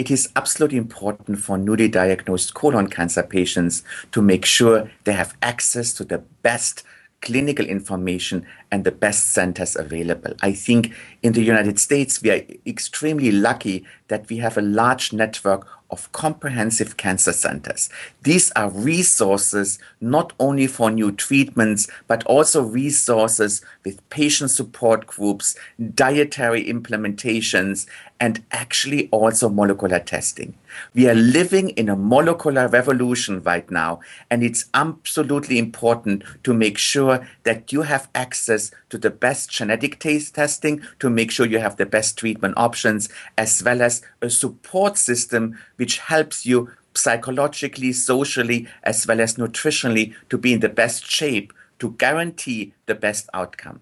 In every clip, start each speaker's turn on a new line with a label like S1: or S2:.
S1: it is absolutely important for newly diagnosed colon cancer patients to make sure they have access to the best clinical information and the best centers available. I think in the United States, we are extremely lucky that we have a large network of comprehensive cancer centers. These are resources not only for new treatments, but also resources with patient support groups, dietary implementations, and actually also molecular testing. We are living in a molecular revolution right now, and it's absolutely important to make sure that you have access to the best genetic taste testing to make sure you have the best treatment options, as well as a support system which helps you psychologically, socially, as well as nutritionally to be in the best shape to guarantee the best outcome.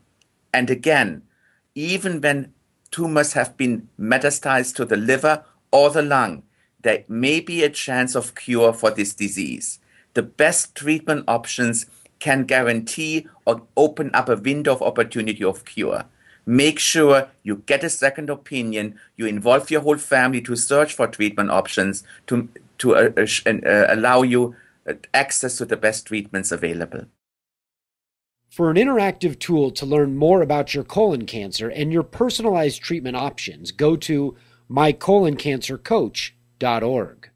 S1: And again, even when tumors have been metastasized to the liver or the lung, there may be a chance of cure for this disease. The best treatment options can guarantee or open up a window of opportunity of cure. Make sure you get a second opinion, you involve your whole family to search for treatment options to, to uh, uh, uh allow you uh, access to the best treatments available.
S2: For an interactive tool to learn more about your colon cancer and your personalized treatment options, go to mycoloncancercoach.org.